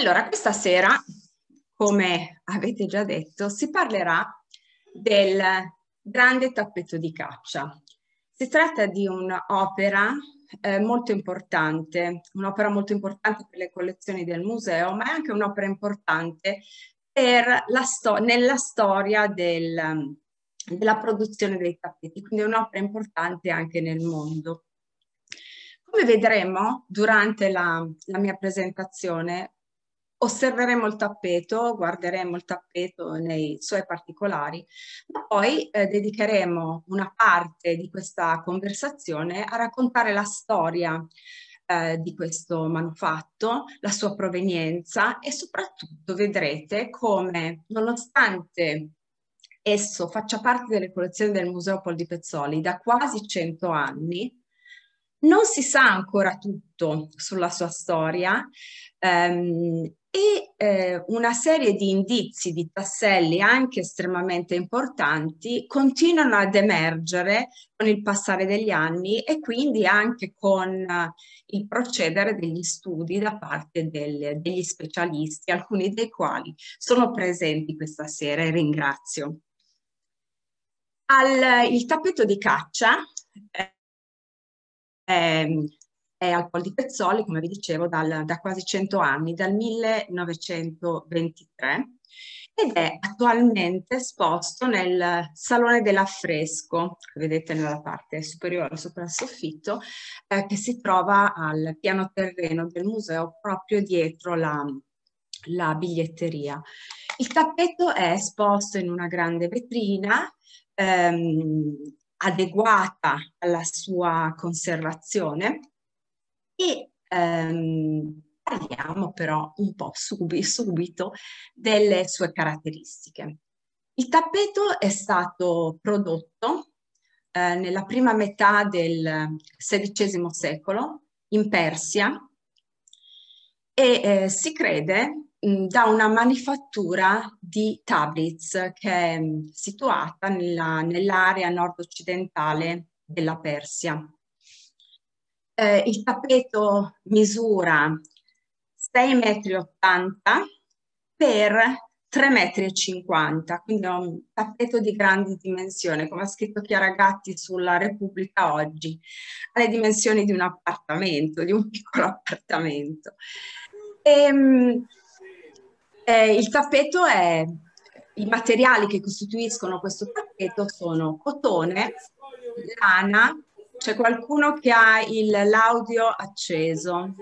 Allora, questa sera, come avete già detto, si parlerà del grande tappeto di caccia. Si tratta di un'opera eh, molto importante, un'opera molto importante per le collezioni del museo, ma è anche un'opera importante sto nella storia del, della produzione dei tappeti, quindi è un'opera importante anche nel mondo. Come vedremo durante la, la mia presentazione, osserveremo il tappeto, guarderemo il tappeto nei suoi particolari, ma poi eh, dedicheremo una parte di questa conversazione a raccontare la storia eh, di questo manufatto, la sua provenienza e soprattutto vedrete come nonostante esso faccia parte delle collezioni del Museo Pol di Pezzoli da quasi 100 anni, non si sa ancora tutto sulla sua storia ehm, e eh, una serie di indizi, di tasselli anche estremamente importanti continuano ad emergere con il passare degli anni e quindi anche con uh, il procedere degli studi da parte del, degli specialisti, alcuni dei quali sono presenti questa sera e ringrazio. Al, il tappeto di caccia eh, eh, è al Pol di Pezzoli, come vi dicevo, dal, da quasi 100 anni, dal 1923, ed è attualmente esposto nel Salone dell'Affresco, che vedete nella parte superiore sopra il soffitto, eh, che si trova al piano terreno del museo proprio dietro la, la biglietteria. Il tappeto è esposto in una grande vetrina ehm, adeguata alla sua conservazione e ehm, parliamo però un po' subi, subito delle sue caratteristiche. Il tappeto è stato prodotto eh, nella prima metà del XVI secolo in Persia e eh, si crede mh, da una manifattura di Tabriz che è mh, situata nell'area nord-occidentale della Persia eh, il tappeto misura 6,80 metri per 3,50 metri, quindi è un tappeto di grandi dimensioni, come ha scritto Chiara Gatti sulla Repubblica oggi, ha le dimensioni di un appartamento, di un piccolo appartamento. E, ehm, eh, il tappeto è, i materiali che costituiscono questo tappeto sono cotone, lana, c'è qualcuno che ha l'audio acceso?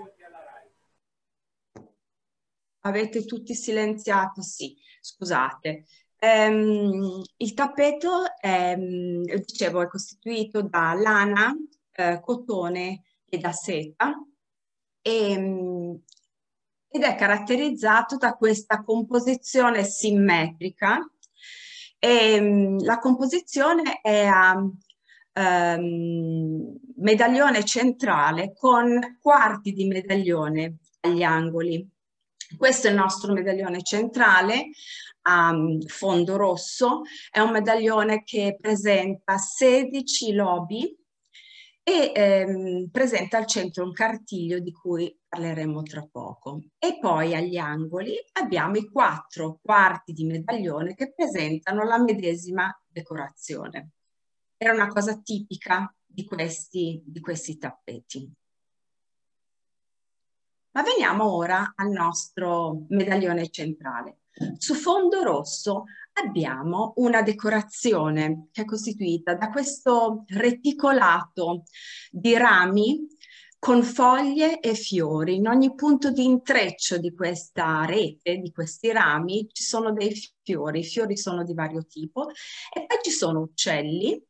Avete tutti silenziato? Sì, scusate. Um, il tappeto è, dicevo, è costituito da lana, eh, cotone e da seta e, ed è caratterizzato da questa composizione simmetrica. E, la composizione è a ehm, medaglione centrale con quarti di medaglione agli angoli. Questo è il nostro medaglione centrale a um, fondo rosso, è un medaglione che presenta 16 lobi e ehm, presenta al centro un cartiglio di cui parleremo tra poco. E poi agli angoli abbiamo i quattro quarti di medaglione che presentano la medesima decorazione era una cosa tipica di questi, di questi tappeti. Ma veniamo ora al nostro medaglione centrale. Su fondo rosso abbiamo una decorazione che è costituita da questo reticolato di rami con foglie e fiori. In ogni punto di intreccio di questa rete, di questi rami, ci sono dei fiori. I fiori sono di vario tipo e poi ci sono uccelli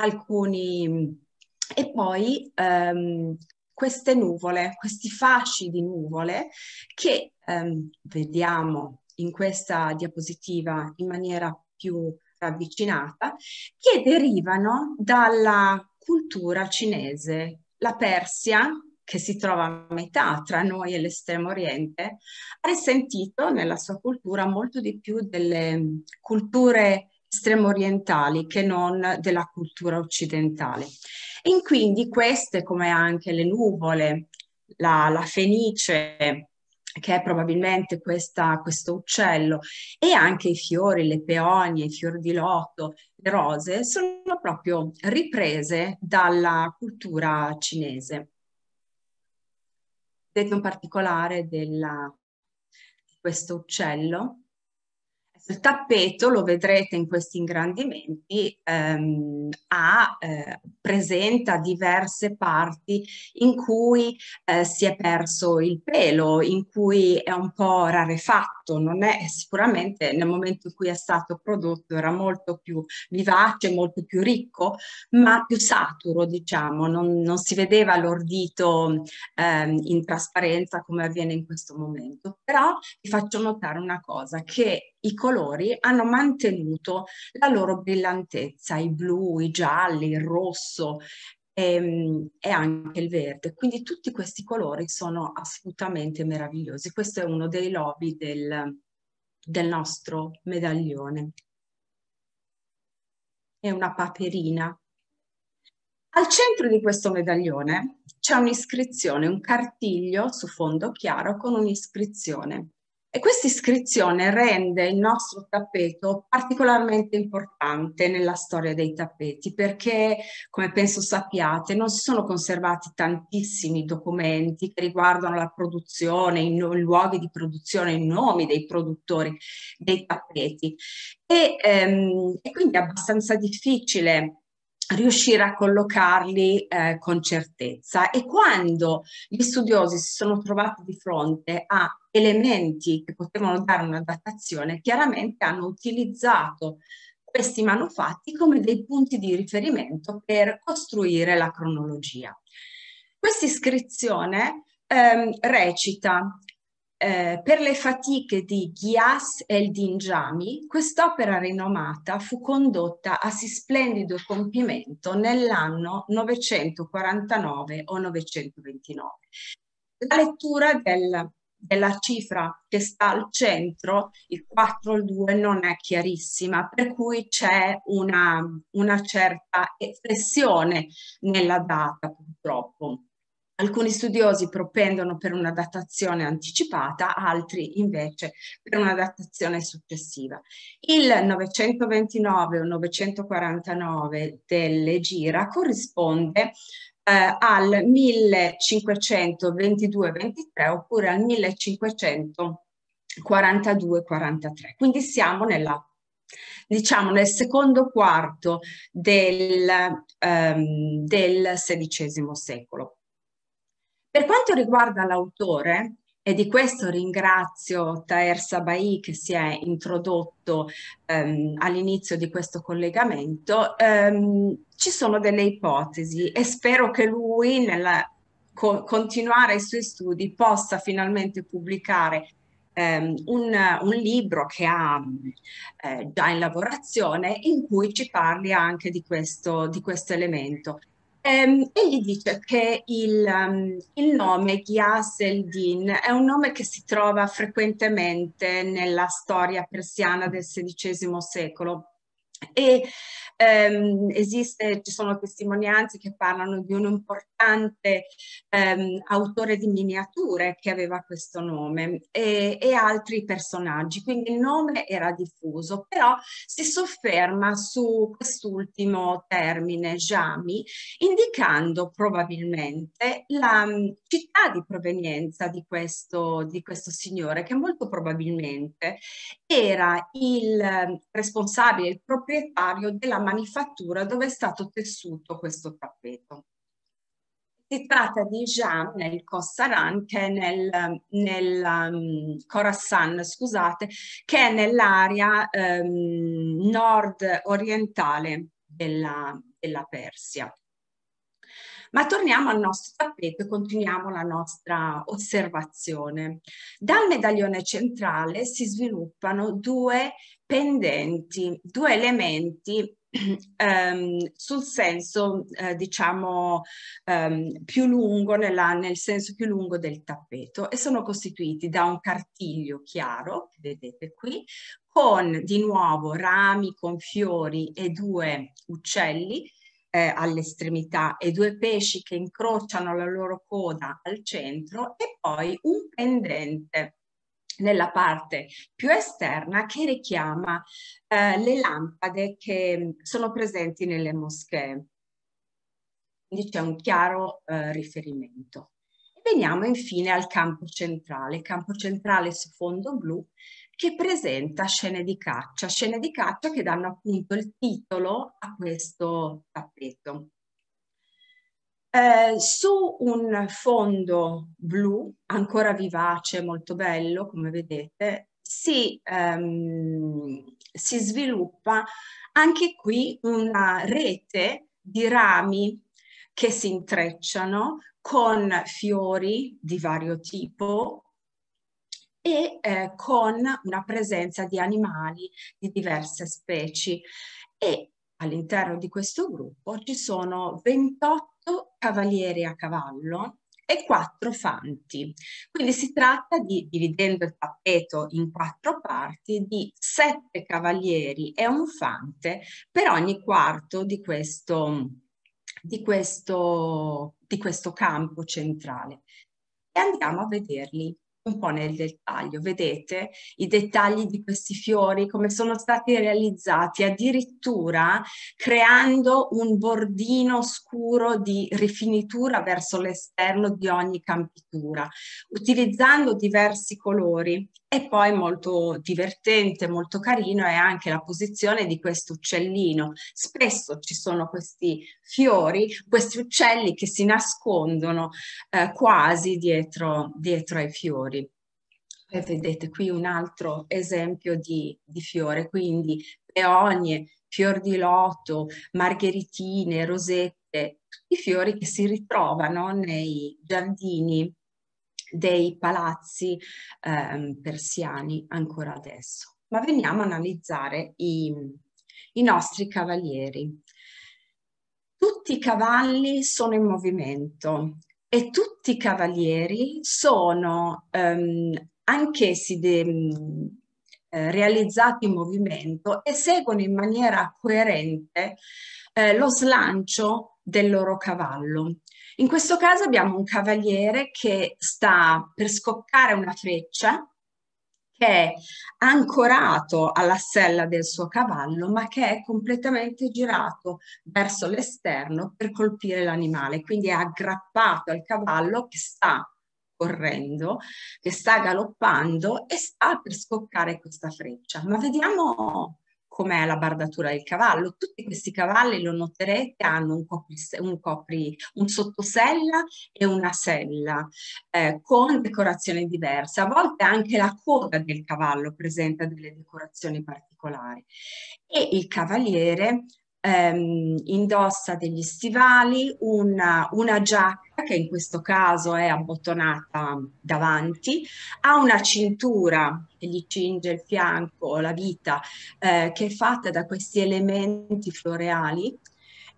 alcuni e poi um, queste nuvole, questi fasci di nuvole che um, vediamo in questa diapositiva in maniera più ravvicinata, che derivano dalla cultura cinese. La Persia, che si trova a metà tra noi e l'estremo oriente, ha risentito nella sua cultura molto di più delle culture estremo orientali che non della cultura occidentale. E quindi queste, come anche le nuvole, la, la fenice che è probabilmente questa, questo uccello, e anche i fiori, le peonie, i fiori di loto, le rose, sono proprio riprese dalla cultura cinese. Vedete un particolare di questo uccello? Il tappeto, lo vedrete in questi ingrandimenti, ehm, ha, eh, presenta diverse parti in cui eh, si è perso il pelo, in cui è un po' rarefatto, non è sicuramente nel momento in cui è stato prodotto era molto più vivace, molto più ricco, ma più saturo, diciamo, non, non si vedeva l'ordito ehm, in trasparenza come avviene in questo momento. Però vi faccio notare una cosa, che i colori hanno mantenuto la loro brillantezza, i blu, i gialli, il rosso e, ehm, e, anche il verde. Quindi tutti questi colori sono assolutamente meravigliosi. Questo è uno dei lobby del, del nostro medaglione. È una paperina. Al centro di questo medaglione c'è un'iscrizione, un cartiglio su fondo chiaro con un'iscrizione. E questa iscrizione rende il nostro tappeto particolarmente importante nella storia dei tappeti perché, come penso sappiate, non si sono conservati tantissimi documenti che riguardano la produzione, i, i luoghi di produzione, i nomi dei produttori dei tappeti. E, ehm, e quindi è abbastanza difficile riuscire a collocarli eh, con certezza e quando gli studiosi si sono trovati di fronte a elementi che potevano dare una datazione, chiaramente hanno utilizzato questi manufatti come dei punti di riferimento per costruire la cronologia. Questa iscrizione ehm, recita eh, per le fatiche di Ghias el-Din Jami, quest'opera rinomata fu condotta a sì splendido compimento nell'anno 949 o 929. La lettura del, della cifra che sta al centro, il 4 o il 2, non è chiarissima, per cui c'è una, una certa flessione nella data purtroppo. Alcuni studiosi propendono per una datazione anticipata, altri invece per una datazione successiva. Il 929 o 949 dell'Egira corrisponde eh, al 1522-23 oppure al 1542-43. Quindi siamo nella diciamo nel secondo quarto del, um, del XVI secolo. Per quanto riguarda l'autore, e di questo ringrazio Taher Sabai che si è introdotto ehm, all'inizio di questo collegamento, ehm, ci sono delle ipotesi e spero che lui nel co continuare i suoi studi possa finalmente pubblicare ehm, un, un, libro che ha eh, già in lavorazione in cui ci parli anche di questo, di questo elemento. Ehm, egli dice che il, um, il nome Ghias el-Din è un nome che si trova frequentemente nella storia persiana del XVI secolo e ehm, esiste, ci sono testimonianze che parlano di un importante ehm, autore di miniature che aveva questo nome e, e, altri personaggi, quindi il nome era diffuso, però si sofferma su quest'ultimo termine, Jami, indicando probabilmente la um, città di provenienza di questo, di questo signore, che molto probabilmente era il um, responsabile, il proprietario della manifattura dove è stato tessuto questo tappeto. Si tratta di Jean nel Kossaran, che è nel, nel um, Khorasan, scusate, che è nell'area um, nord-orientale della, della Persia. Ma torniamo al nostro tappeto e continuiamo la nostra osservazione. Dal medaglione centrale si sviluppano due pendenti, due elementi Um, sul senso, uh, diciamo, um, più lungo, nella, nel senso più lungo del tappeto e sono costituiti da un cartiglio chiaro, che vedete qui, con di nuovo rami con fiori e due uccelli eh, all'estremità e due pesci che incrociano la loro coda al centro e poi un pendente nella parte più esterna che richiama eh, le lampade che sono presenti nelle moschee. Quindi c'è un chiaro eh, riferimento. Veniamo infine al campo centrale, campo centrale su fondo blu che presenta scene di caccia, scene di caccia che danno appunto il titolo a questo tappeto. Eh, su un fondo blu, ancora vivace, molto bello, come vedete, si, ehm, si sviluppa anche qui una rete di rami che si intrecciano con fiori di vario tipo e eh, con una presenza di animali di diverse specie. E all'interno di questo gruppo ci sono 28 cavalieri a cavallo e quattro fanti. Quindi si tratta di, dividendo il tappeto in quattro parti, di sette cavalieri e un fante per ogni quarto di questo, di questo, di questo campo centrale. E andiamo a vederli un po' nel dettaglio. Vedete i dettagli di questi fiori, come sono stati realizzati, addirittura creando un bordino scuro di rifinitura verso l'esterno di ogni campitura, utilizzando diversi colori. E poi molto divertente, molto carino è anche la posizione di questo uccellino. Spesso ci sono questi fiori, questi uccelli che si nascondono eh, quasi dietro, dietro ai fiori. E vedete qui un altro esempio di, di fiore, quindi peonie, fior di loto, margheritine, rosette, tutti fiori che si ritrovano nei giardini dei palazzi eh, persiani ancora adesso. Ma veniamo a analizzare i, i nostri cavalieri. Tutti i cavalli sono in movimento e tutti i cavalieri sono um, anch'essi eh, realizzati in movimento e seguono in maniera coerente eh, lo slancio del loro cavallo. In questo caso abbiamo un cavaliere che sta per scoccare una freccia che è ancorato alla sella del suo cavallo, ma che è completamente girato verso l'esterno per colpire l'animale, quindi è aggrappato al cavallo che sta correndo, che sta galoppando e sta per scoccare questa freccia. Ma vediamo com'è la bardatura del cavallo. Tutti questi cavalli, lo noterete, hanno un, copri, un, copri, un sottosella e una sella eh, con decorazioni diverse. A volte anche la coda del cavallo presenta delle decorazioni particolari. E il cavaliere ehm, indossa degli stivali, una, una giacca che in questo caso è abbottonata davanti, ha una cintura che gli cinge il fianco, la vita, eh, che è fatta da questi elementi floreali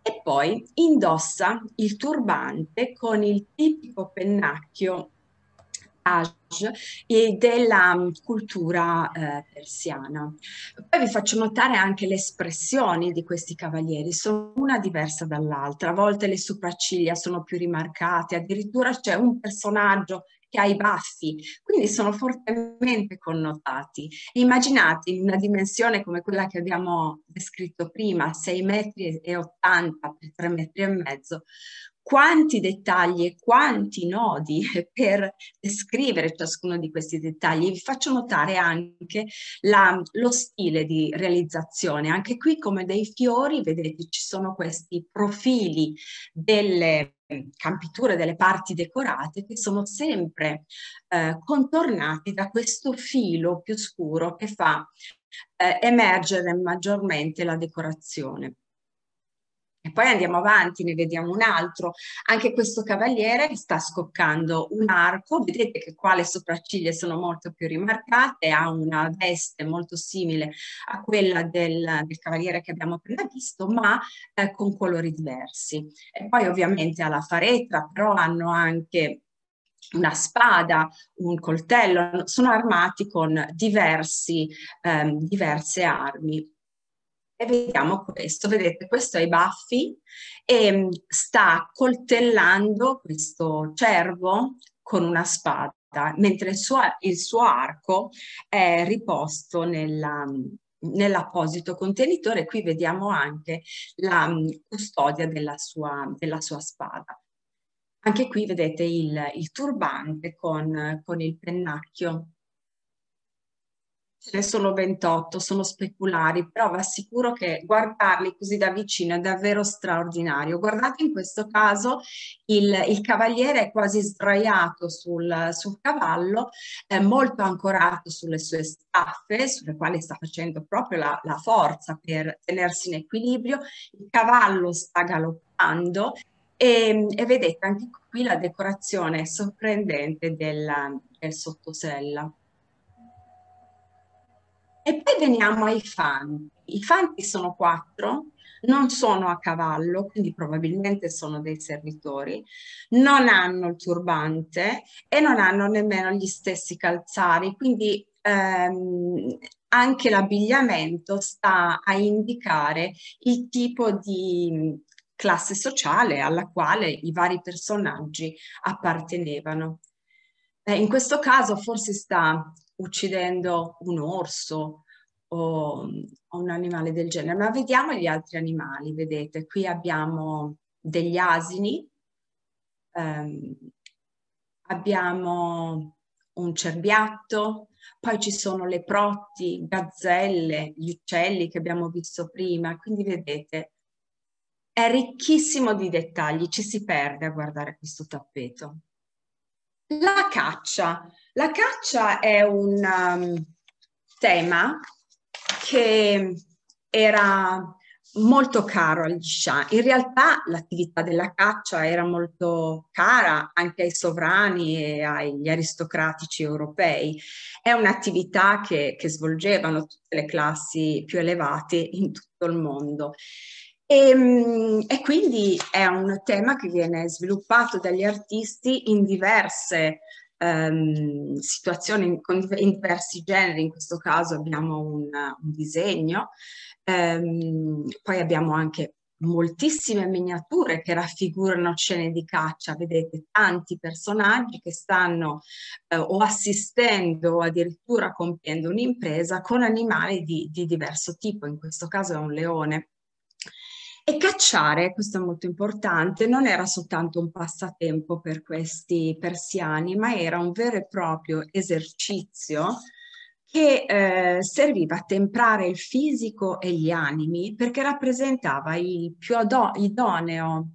e poi indossa il turbante con il tipico pennacchio e della mm, cultura eh, persiana. Poi vi faccio notare anche le espressioni di questi cavalieri, sono una diversa dall'altra, a volte le sopracciglia sono più rimarcate, addirittura c'è un personaggio che ha i baffi, quindi sono fortemente connotati. Immaginate in una dimensione come quella che abbiamo descritto prima, 6 metri e 80 per 3 metri e mezzo, quanti dettagli e quanti nodi per descrivere ciascuno di questi dettagli. Vi faccio notare anche la, lo stile di realizzazione. Anche qui come dei fiori, vedete, ci sono questi profili delle campiture delle parti decorate che sono sempre eh, contornati da questo filo più scuro che fa eh, emergere maggiormente la decorazione. E poi andiamo avanti, ne vediamo un altro. Anche questo cavaliere sta scoccando un arco, vedete che qua le sopracciglia sono molto più rimarcate, ha una veste molto simile a quella del, del cavaliere che abbiamo appena visto, ma eh, con colori diversi. E poi ovviamente ha la faretra, però hanno anche una spada, un coltello, sono armati con diversi, ehm, diverse armi E vediamo questo, vedete, questo è i baffi e mm, sta coltellando questo cervo con una spada, mentre il suo, il suo arco è riposto nella, nell'apposito contenitore. Qui vediamo anche la mm, custodia della sua, della sua spada. Anche qui vedete il, il turbante con, con il pennacchio ce ne sono 28, sono speculari, però vi assicuro che guardarli così da vicino è davvero straordinario. Guardate in questo caso il, il cavaliere è quasi sdraiato sul, sul cavallo, è molto ancorato sulle sue staffe, sulle quali sta facendo proprio la, la forza per tenersi in equilibrio, il cavallo sta galoppando e, e, vedete anche qui la decorazione sorprendente del, del sottosella. E poi veniamo ai fanti. I fanti sono quattro, non sono a cavallo, quindi probabilmente sono dei servitori, non hanno il turbante e non hanno nemmeno gli stessi calzari, quindi ehm, anche l'abbigliamento sta a indicare il tipo di classe sociale alla quale i vari personaggi appartenevano. Eh, in questo caso forse sta uccidendo un orso o, un animale del genere, ma vediamo gli altri animali, vedete, qui abbiamo degli asini, ehm, abbiamo un cerbiatto, poi ci sono le protti, gazzelle, gli uccelli che abbiamo visto prima, quindi vedete è ricchissimo di dettagli, ci si perde a guardare questo tappeto. La caccia. La caccia è un um, tema che era molto caro agli Shah. In realtà l'attività della caccia era molto cara anche ai sovrani e agli aristocratici europei. È un'attività che, che svolgevano tutte le classi più elevate in tutto il mondo. E, ehm, e, quindi è un tema che viene sviluppato dagli artisti in diverse um, situazioni, con, in diversi generi. In questo caso abbiamo un, un disegno, um, poi abbiamo anche moltissime miniature che raffigurano scene di caccia, vedete tanti personaggi che stanno eh, o assistendo o addirittura compiendo un'impresa con animali di, di diverso tipo, in questo caso è un leone. E cacciare, questo è molto importante, non era soltanto un passatempo per questi persiani, ma era un vero e proprio esercizio che eh, serviva a temprare il fisico e gli animi perché rappresentava il più idoneo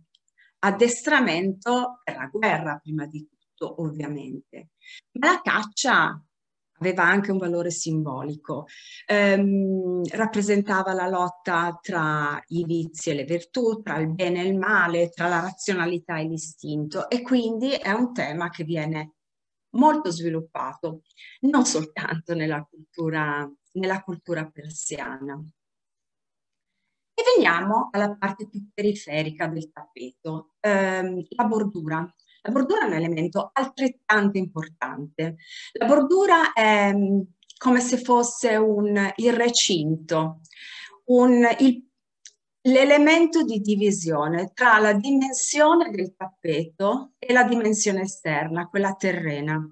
addestramento per la guerra, prima di tutto, ovviamente. Ma la caccia aveva anche un valore simbolico, ehm, rappresentava la lotta tra i vizi e le virtù, tra il bene e il male, tra la razionalità e l'istinto e quindi è un tema che viene molto sviluppato, non soltanto nella cultura, nella cultura persiana. E veniamo alla parte più periferica del tappeto, ehm, la bordura. La bordura è un elemento altrettanto importante. La bordura è mm, come se fosse un, il recinto, un, il, l'elemento di divisione tra la dimensione del tappeto e la dimensione esterna, quella terrena.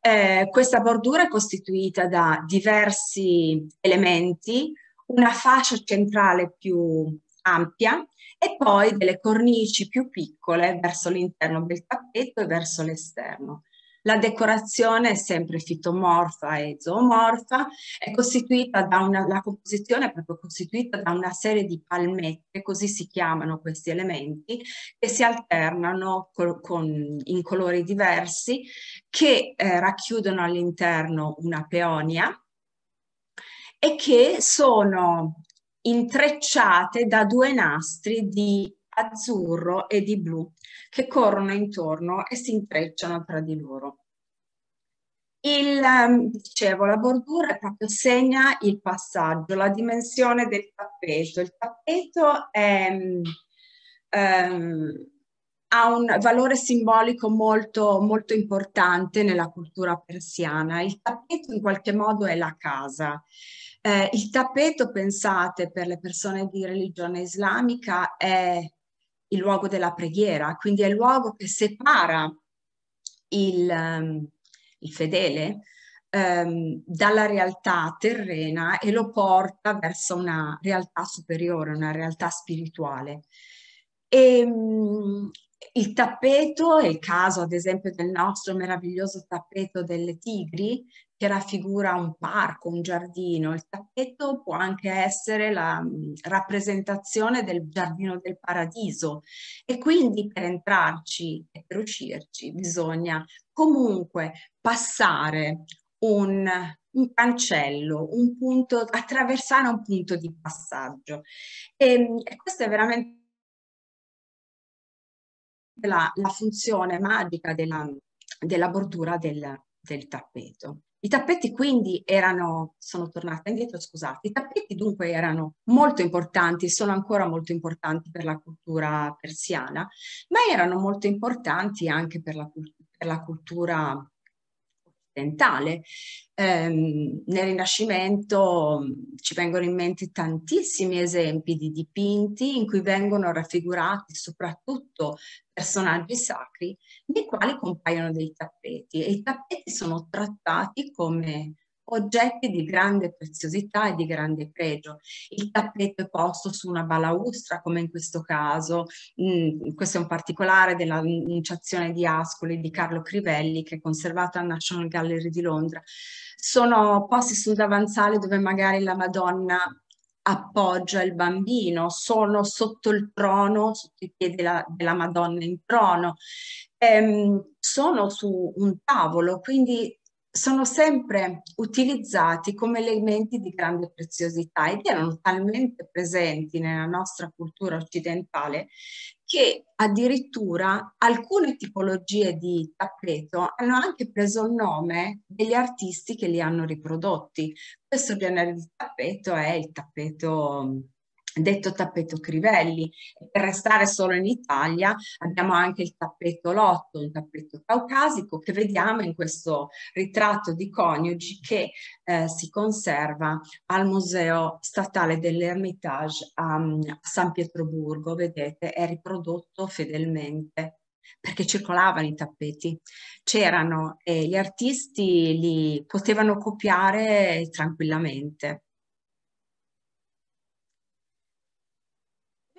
Eh, questa bordura è costituita da diversi elementi, una fascia centrale più ampia e poi delle cornici più piccole verso l'interno del tappeto e verso l'esterno. La decorazione è sempre fitomorfa e zoomorfa, è costituita da una, la composizione è proprio costituita da una serie di palmette, così si chiamano questi elementi, che si alternano con, con, in colori diversi, che eh, racchiudono all'interno una peonia e che sono intrecciate da due nastri di azzurro e di blu che corrono intorno e si intrecciano tra di loro. Il, ehm, dicevo, la bordura proprio segna il passaggio, la dimensione del tappeto. Il tappeto è, um, ha un valore simbolico molto, molto importante nella cultura persiana. Il tappeto in qualche modo è la casa Eh, il tappeto, pensate, per le persone di religione islamica è il luogo della preghiera, quindi è il luogo che separa il, um, il fedele um, dalla realtà terrena e lo porta verso una realtà superiore, una realtà spirituale. E, um, il tappeto, è il caso ad esempio del nostro meraviglioso tappeto delle tigri, che raffigura un parco, un giardino. Il tappeto può anche essere la mm, rappresentazione del giardino del paradiso e quindi per entrarci e per uscirci bisogna comunque passare un, un cancello, un punto, attraversare un punto di passaggio. E, e questo è veramente la, la funzione magica della, della bordura del, del tappeto. I tappeti quindi erano, sono tornata indietro, scusate, i tappeti dunque erano molto importanti, sono ancora molto importanti per la cultura persiana, ma erano molto importanti anche per la, per la cultura occidentale. Eh, nel Rinascimento mm, ci vengono in mente tantissimi esempi di dipinti in cui vengono raffigurati soprattutto personaggi sacri nei quali compaiono dei tappeti e i tappeti sono trattati come oggetti di grande preziosità e di grande pregio. Il tappeto è posto su una balaustra, come in questo caso, mm, questo è un particolare dell'annunciazione di Ascoli di Carlo Crivelli, che è conservato al National Gallery di Londra. Sono posti sul davanzale dove magari la Madonna appoggia il bambino, sono sotto il trono, sotto i piedi della, della Madonna in trono, ehm, sono su un tavolo, quindi sono sempre utilizzati come elementi di grande preziosità ed erano talmente presenti nella nostra cultura occidentale che addirittura alcune tipologie di tappeto hanno anche preso il nome degli artisti che li hanno riprodotti. Questo genere di tappeto è il tappeto detto tappeto Crivelli. Per restare solo in Italia abbiamo anche il tappeto Lotto, un tappeto caucasico che vediamo in questo ritratto di coniugi che eh, si conserva al Museo Statale dell'Ermitage a, a San Pietroburgo. Vedete, è riprodotto fedelmente perché circolavano i tappeti, c'erano e gli artisti li potevano copiare tranquillamente.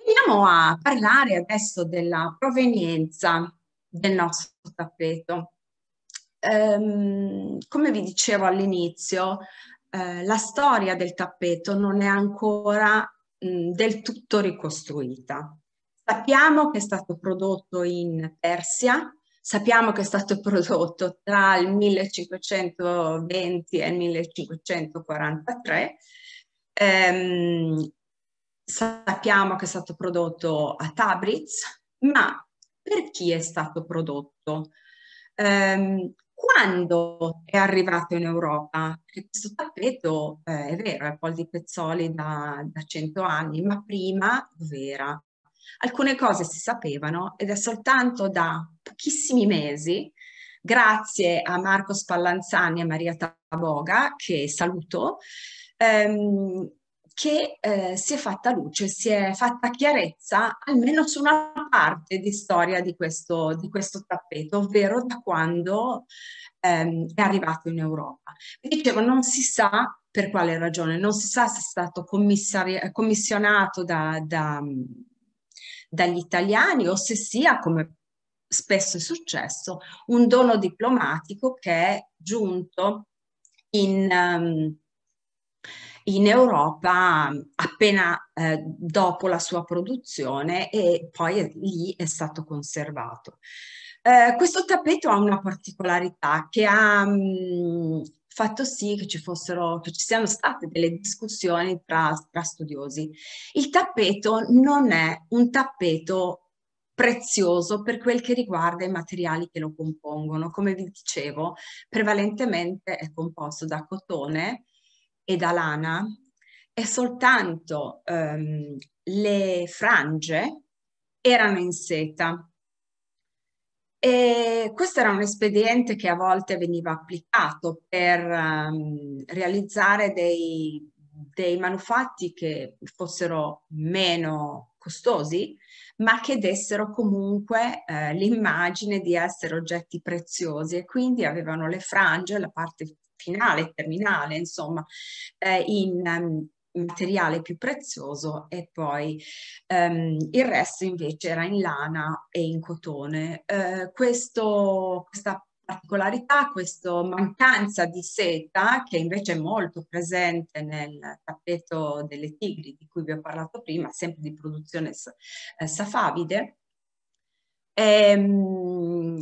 Veniamo a parlare adesso della provenienza del nostro tappeto. Um, come vi dicevo all'inizio, eh, la storia del tappeto non è ancora mh, del tutto ricostruita. Sappiamo che è stato prodotto in Persia, sappiamo che è stato prodotto tra il 1520 e il 1543. Um, sappiamo che è stato prodotto a Tabriz, ma per chi è stato prodotto? Um, quando è arrivato in Europa? Perché questo tappeto eh, è vero, è Pol di Pezzoli da, da 100 anni, ma prima dov'era? Alcune cose si sapevano ed è soltanto da pochissimi mesi, grazie a Marco Spallanzani e Maria Taboga, che saluto, ehm, che eh, si è fatta luce, si è fatta chiarezza almeno su una parte di storia di questo, di questo tappeto, ovvero da quando ehm, è arrivato in Europa. Dicevo, non si sa per quale ragione, non si sa se è stato commissionato da, da, dagli italiani o se sia, come spesso è successo, un dono diplomatico che è giunto in... Um, in Europa appena eh, dopo la sua produzione e poi lì è stato conservato. Eh, questo tappeto ha una particolarità che ha mh, mm, fatto sì che ci fossero, che ci siano state delle discussioni tra, tra studiosi. Il tappeto non è un tappeto prezioso per quel che riguarda i materiali che lo compongono. Come vi dicevo, prevalentemente è composto da cotone, da lana e soltanto um, le frange erano in seta. E questo era un espediente che a volte veniva applicato per um, realizzare dei, dei manufatti che fossero meno costosi, ma che dessero comunque eh, l'immagine di essere oggetti preziosi e quindi avevano le frange, la parte finale, terminale, insomma, eh, in um, materiale più prezioso e poi um, il resto invece era in lana e in cotone. Uh, questo, questa particolarità, questa mancanza di seta, che invece è molto presente nel tappeto delle tigri di cui vi ho parlato prima, sempre di produzione eh, safavide, ehm,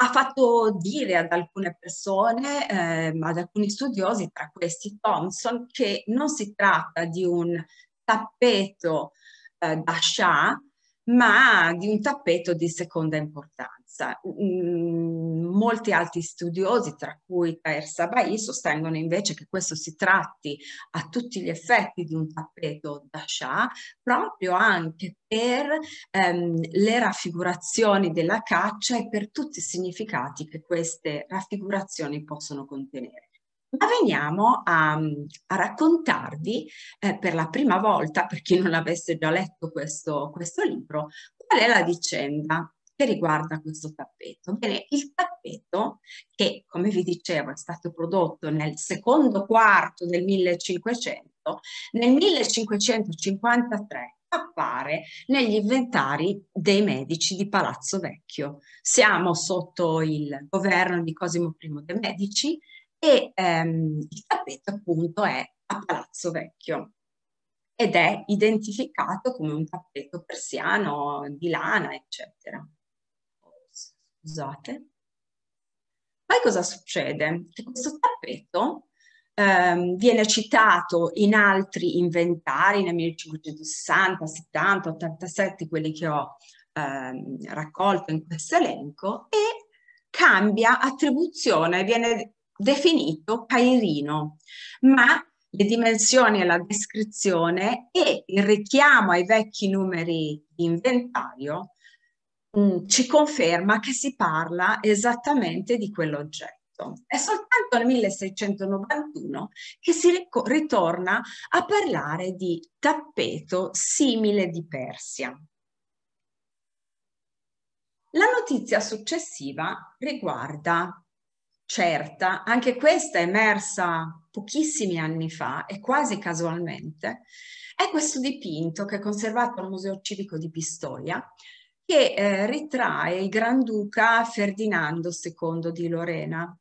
ha fatto dire ad alcune persone, eh, ad alcuni studiosi, tra questi Thompson, che non si tratta di un tappeto eh, da Shah, ma di un tappeto di seconda importanza. Mm, molti altri studiosi, tra cui Taher Sabai, sostengono invece che questo si tratti a tutti gli effetti di un tappeto da Shah, proprio anche per ehm, le raffigurazioni della caccia e per tutti i significati che queste raffigurazioni possono contenere. Ma veniamo a, a raccontarvi eh, per la prima volta, per chi non avesse già letto questo, questo libro, qual è la vicenda che riguarda questo tappeto. Bene, il tappeto che, come vi dicevo, è stato prodotto nel secondo quarto del 1500, nel 1553 appare negli inventari dei medici di Palazzo Vecchio. Siamo sotto il governo di Cosimo I de' Medici e ehm, il tappeto appunto è a Palazzo Vecchio ed è identificato come un tappeto persiano di lana, eccetera. Scusate. Poi cosa succede? Che questo tappeto ehm, viene citato in altri inventari, nel 1560, 70, 87, quelli che ho ehm, raccolto in questo elenco, e cambia attribuzione, viene definito Cairino, ma le dimensioni e la descrizione e il richiamo ai vecchi numeri di inventario mm, ci conferma che si parla esattamente di quell'oggetto. È soltanto nel 1691 che si ritorna a parlare di tappeto simile di Persia. La notizia successiva riguarda certa, anche questa emersa pochissimi anni fa e quasi casualmente, è questo dipinto che è conservato al Museo Civico di Pistoia, che eh, ritrae il Granduca Ferdinando II di Lorena,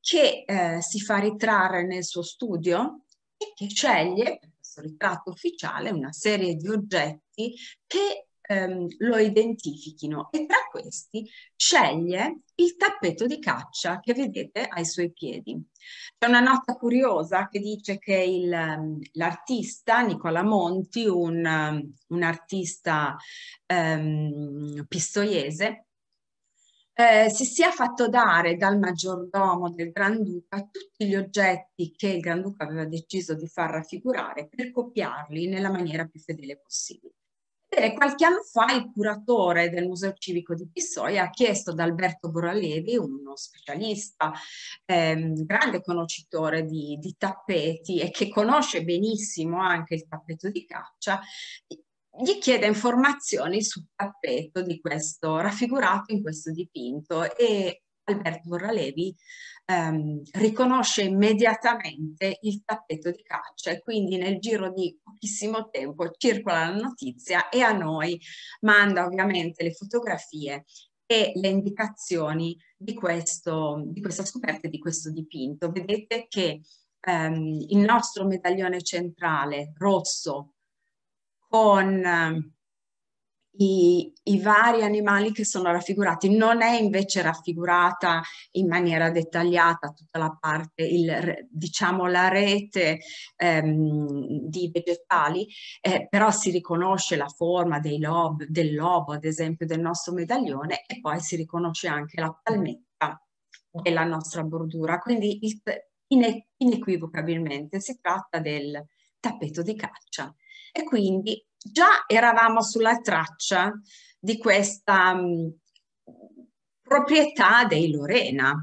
che eh, si fa ritrarre nel suo studio e che sceglie, per questo ritratto ufficiale, una serie di oggetti che ehm, lo identifichino e tra questi sceglie il tappeto di caccia che vedete ai suoi piedi. C'è una nota curiosa che dice che ehm, l'artista Nicola Monti, un, um, un artista um, pistoiese, eh, si sia fatto dare dal maggiordomo del Granduca tutti gli oggetti che il Granduca aveva deciso di far raffigurare per copiarli nella maniera più fedele possibile. Bene, qualche anno fa il curatore del Museo Civico di Pistoia ha chiesto ad Alberto Boralevi, uno specialista, ehm, grande conoscitore di, di tappeti e che conosce benissimo anche il tappeto di caccia, gli chiede informazioni sul tappeto di questo raffigurato in questo dipinto e Alberto Borralevi ehm, riconosce immediatamente il tappeto di caccia e quindi nel giro di pochissimo tempo circola la notizia e a noi manda ovviamente le fotografie e le indicazioni di, questo, di questa scoperta e di questo dipinto. Vedete che ehm, il nostro medaglione centrale rosso con i, i, vari animali che sono raffigurati. Non è invece raffigurata in maniera dettagliata tutta la parte, il, diciamo la rete ehm, di vegetali, eh, però si riconosce la forma lob, del lobo, ad esempio, del nostro medaglione e poi si riconosce anche la palmetta della nostra bordura. Quindi il, inequivocabilmente si tratta del tappeto di caccia. E quindi già eravamo sulla traccia di questa mh, proprietà dei Lorena.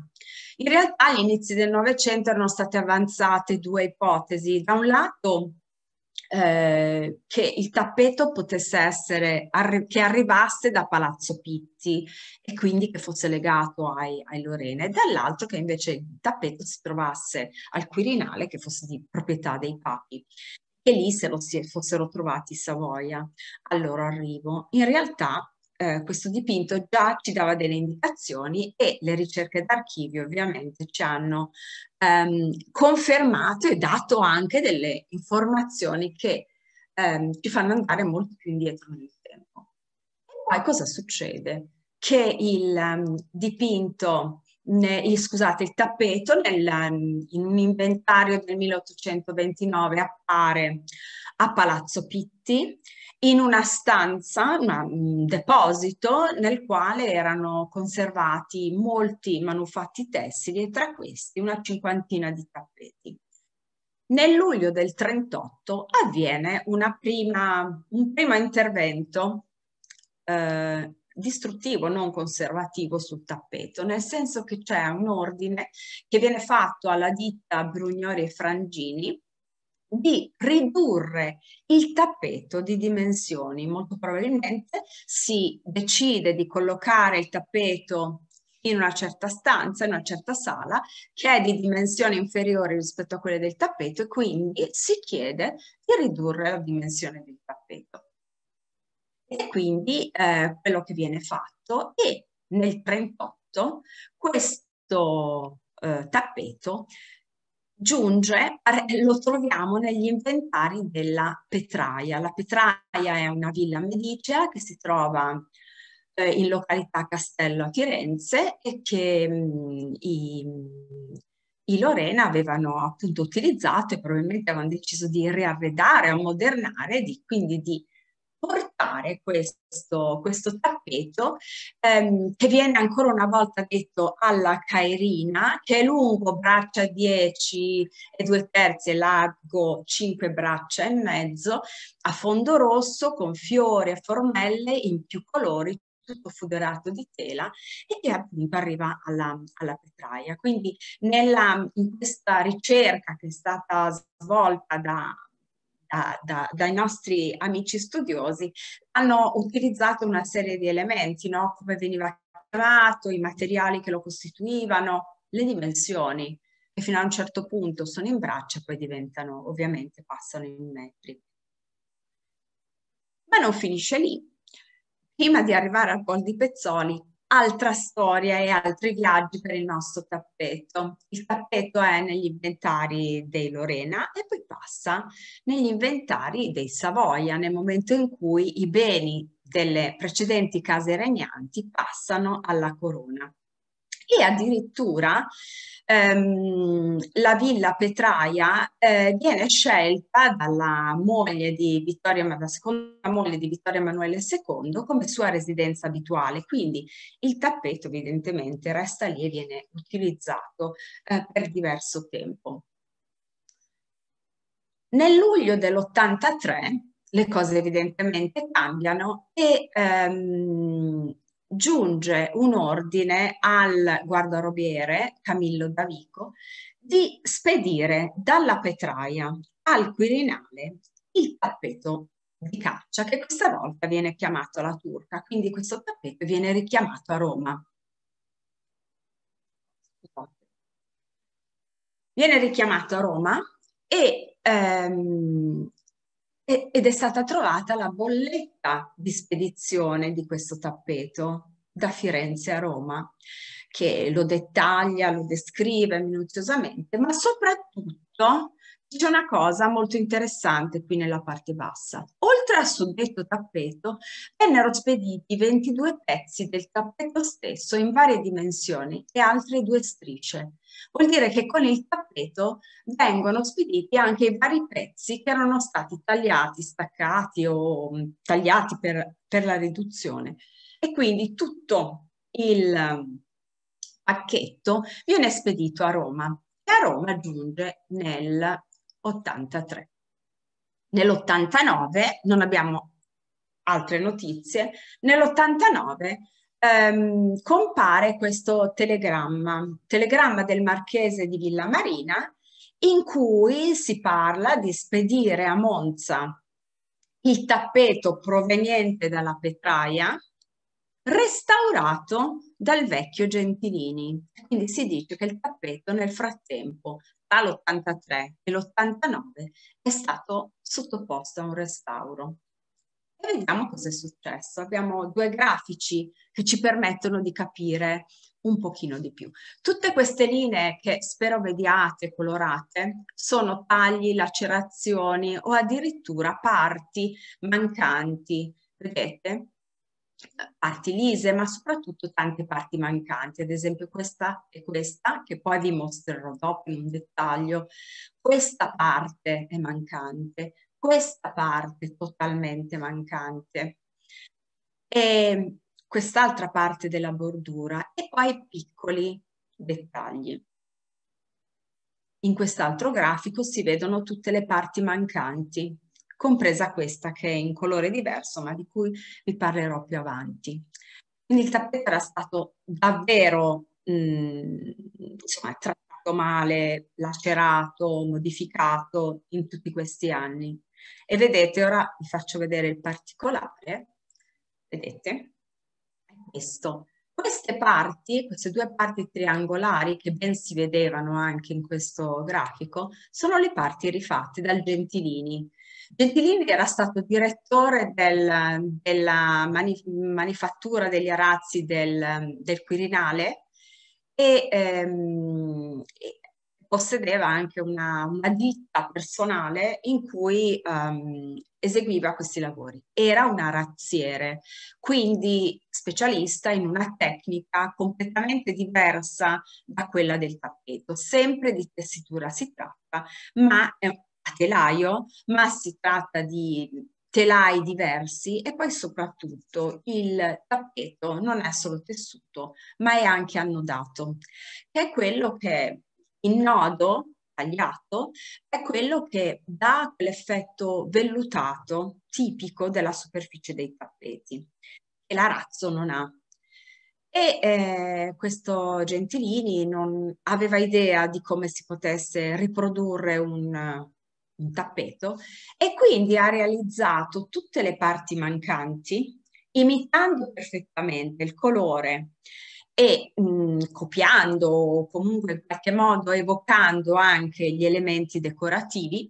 In realtà agli inizi del Novecento erano state avanzate due ipotesi. Da un lato eh, che il tappeto potesse essere, arri- che arrivasse da Palazzo Pitti e quindi che fosse legato ai, ai Lorena e dall'altro che invece il tappeto si trovasse al Quirinale che fosse di proprietà dei papi e lì se lo si fossero trovati Savoia al loro arrivo. In realtà eh, questo dipinto già ci dava delle indicazioni e le ricerche d'archivio ovviamente ci hanno ehm, confermato e dato anche delle informazioni che ehm, ci fanno andare molto più indietro nel tempo. E poi cosa succede? Che il um, dipinto, scusate, il tappeto nel, in un inventario del 1829 appare a Palazzo Pitti in una stanza, un deposito nel quale erano conservati molti manufatti tessili e tra questi una cinquantina di tappeti. Nel luglio del 38 avviene prima, un primo intervento eh, distruttivo, non conservativo sul tappeto, nel senso che c'è un ordine che viene fatto alla ditta Brugnori e Frangini di ridurre il tappeto di dimensioni. Molto probabilmente si decide di collocare il tappeto in una certa stanza, in una certa sala, che è di dimensioni inferiori rispetto a quelle del tappeto e quindi si chiede di ridurre la dimensione del tappeto. E quindi eh, quello che viene fatto è nel 38 questo eh, tappeto giunge, lo troviamo negli inventari della Petraia. La Petraia è una villa medicea che si trova eh, in località Castello a Firenze e che mh, mm, i, i Lorena avevano appunto utilizzato e probabilmente avevano deciso di riarredare, ammodernare, di, quindi di portare questo, questo tappeto ehm, che viene ancora una volta detto alla cairina, che è lungo braccia 10 e due terzi largo 5 braccia e mezzo, a fondo rosso con fiori e formelle in più colori tutto fodorato di tela e che appunto arriva alla, alla petraia. Quindi nella, in questa ricerca che è stata svolta da da, da, dai nostri amici studiosi, hanno utilizzato una serie di elementi, no? come veniva chiamato, i materiali che lo costituivano, le dimensioni, che fino a un certo punto sono in braccia poi diventano, ovviamente, passano in metri. Ma non finisce lì. Prima di arrivare al Pol di Pezzoli, altra storia e altri viaggi per il nostro tappeto. Il tappeto è negli inventari dei Lorena e poi passa negli inventari dei Savoia nel momento in cui i beni delle precedenti case regnanti passano alla corona. E addirittura ehm, la villa Petraia eh, viene scelta dalla moglie di Vittoria, la seconda moglie di Vittorio Emanuele II come sua residenza abituale, quindi il tappeto evidentemente resta lì e viene utilizzato eh, per diverso tempo. Nel luglio dell'83 le cose evidentemente cambiano e ehm, giunge un ordine al guardarobiere Camillo Davico di spedire dalla Petraia al Quirinale il tappeto di caccia che questa volta viene chiamato la turca, quindi questo tappeto viene richiamato a Roma. Viene richiamato a Roma e ehm, ed è stata trovata la bolletta di spedizione di questo tappeto da Firenze a Roma, che lo dettaglia, lo descrive minuziosamente, ma soprattutto c'è una cosa molto interessante qui nella parte bassa. Oltre al suddetto tappeto, vennero spediti 22 pezzi del tappeto stesso in varie dimensioni e altre due strisce. Vuol dire che con il tappeto vengono spediti anche i vari pezzi che erano stati tagliati, staccati o mm, tagliati per, per la riduzione. E quindi tutto il mm, pacchetto viene spedito a Roma e a Roma giunge nel 83. Nell'89 non abbiamo altre notizie, nell'89 ehm, compare questo telegramma, telegramma del marchese di Villa Marina, in cui si parla di spedire a Monza il tappeto proveniente dalla Petraia, restaurato dal vecchio Gentilini. Quindi si dice che il tappeto nel frattempo, tra l'83 e l'89, è stato sottoposto a un restauro. Vediamo cosa è successo. Abbiamo due grafici che ci permettono di capire un pochino di più. Tutte queste linee che spero vediate colorate sono tagli, lacerazioni o addirittura parti mancanti. Vedete? Parti lise, ma soprattutto tante parti mancanti. Ad esempio questa e questa, che poi vi mostrerò dopo in un dettaglio. Questa parte è mancante, questa parte totalmente mancante e quest'altra parte della bordura e poi piccoli dettagli. In quest'altro grafico si vedono tutte le parti mancanti, compresa questa che è in colore diverso, ma di cui vi parlerò più avanti. Quindi il tappeto era stato davvero mh, mm, insomma, trattato male, lacerato, modificato in tutti questi anni. E vedete, ora vi faccio vedere il particolare, vedete? Questo. Queste parti, queste due parti triangolari che ben si vedevano anche in questo grafico, sono le parti rifatte dal Gentilini. Gentilini era stato direttore del, della manif manifattura degli arazzi del, del Quirinale e, ehm, possedeva anche una, una ditta personale in cui um, eseguiva questi lavori. Era un arazziere, quindi specialista in una tecnica completamente diversa da quella del tappeto. Sempre di tessitura si tratta, ma è a telaio, ma si tratta di telai diversi e poi soprattutto il tappeto non è solo tessuto ma è anche annodato che è quello che il nodo tagliato è quello che dà quell'effetto vellutato tipico della superficie dei tappeti che l'arazzo non ha. E eh, questo Gentilini non aveva idea di come si potesse riprodurre un, un tappeto e quindi ha realizzato tutte le parti mancanti imitando perfettamente il colore e mh, copiando o comunque in qualche modo evocando anche gli elementi decorativi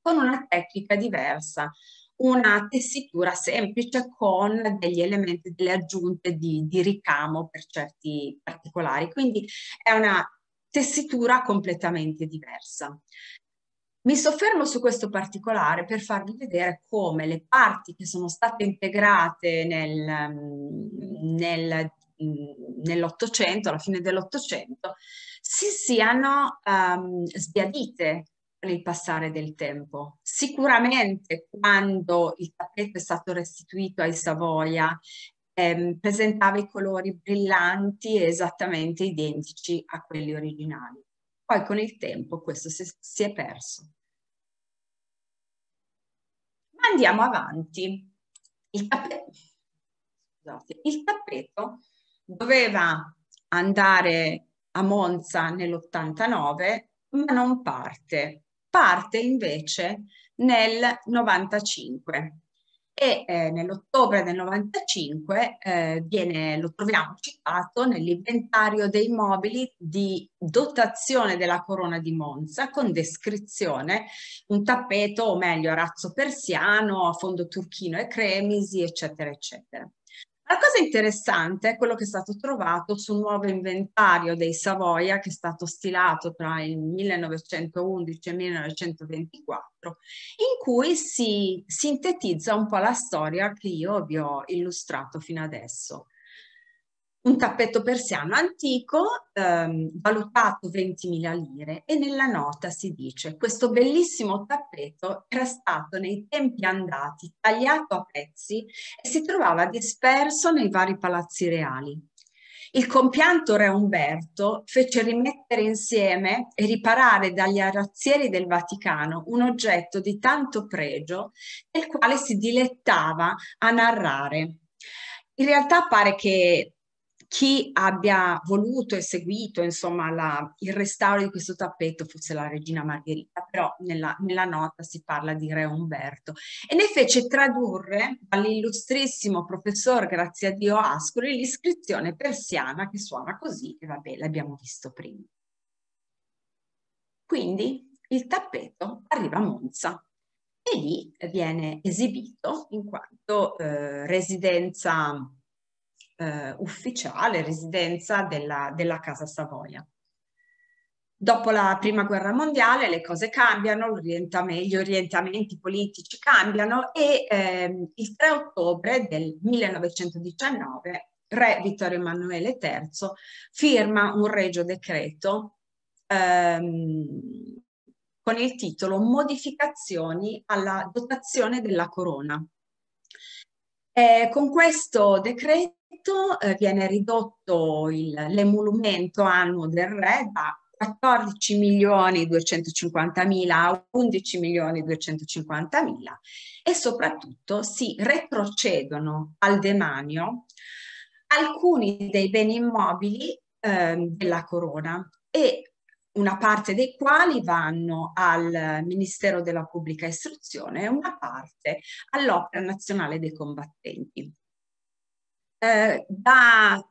con una tecnica diversa, una tessitura semplice con degli elementi, delle aggiunte di, di ricamo per certi particolari. Quindi è una tessitura completamente diversa. Mi soffermo su questo particolare per farvi vedere come le parti che sono state integrate nel, nel nell'Ottocento, alla fine dell'Ottocento, si siano um, sbiadite con il passare del tempo. Sicuramente quando il tappeto è stato restituito ai Savoia ehm, presentava i colori brillanti e esattamente identici a quelli originali. Poi con il tempo questo si, si è perso. Andiamo avanti. Il tappeto, scusate, il tappeto doveva andare a Monza nell'89, ma non parte. Parte invece nel 95 e eh, nell'ottobre del 95 eh, viene, lo troviamo citato nell'inventario dei mobili di dotazione della corona di Monza con descrizione un tappeto o meglio arazzo persiano a fondo turchino e cremisi eccetera eccetera. La cosa interessante è quello che è stato trovato sul nuovo inventario dei Savoia che è stato stilato tra il 1911 e il 1924, in cui si sintetizza un po' la storia che io vi ho illustrato fino adesso un tappeto persiano antico ehm, valutato 20.000 lire e nella nota si dice questo bellissimo tappeto era stato nei tempi andati tagliato a pezzi e si trovava disperso nei vari palazzi reali. Il compianto re Umberto fece rimettere insieme e riparare dagli arazzieri del Vaticano un oggetto di tanto pregio del quale si dilettava a narrare in realtà pare che chi abbia voluto e seguito insomma, la, il restauro di questo tappeto fosse la regina Margherita, però nella, nella, nota si parla di re Umberto e ne fece tradurre dall'illustrissimo professor Grazia Dio Ascoli l'iscrizione persiana che suona così e vabbè l'abbiamo visto prima. Quindi il tappeto arriva a Monza e lì viene esibito in quanto eh, residenza eh, ufficiale, residenza della, della Casa Savoia. Dopo la prima guerra mondiale le cose cambiano, gli orientamenti politici cambiano e ehm, il 3 ottobre del 1919 re Vittorio Emanuele III firma un regio decreto ehm, con il titolo Modificazioni alla dotazione della corona. Eh, con questo decreto eh, viene ridotto l'emolumento annuo del re da 14 milioni 250 mila a 11 milioni 250 mila e soprattutto si retrocedono al demanio alcuni dei beni immobili eh, della corona e una parte dei quali vanno al Ministero della Pubblica Istruzione e una parte all'Opera Nazionale dei Combattenti. Eh, da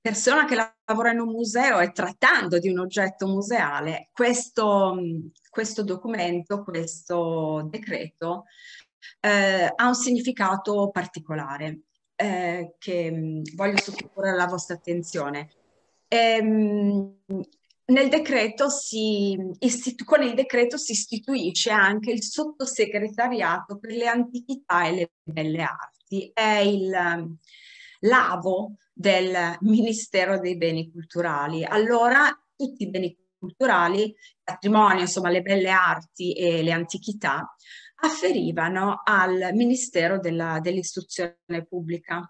persona che lavora in un museo e trattando di un oggetto museale, questo, questo documento, questo decreto eh, ha un significato particolare eh, che mh, voglio sottoporre alla vostra attenzione. Ehm, nel decreto si, con il decreto si istituisce anche il sottosegretariato per le antichità e le belle arti. È il, l'avo del Ministero dei Beni Culturali. Allora tutti i beni culturali, patrimonio, insomma le belle arti e le antichità, afferivano al Ministero dell'Istruzione Pubblica,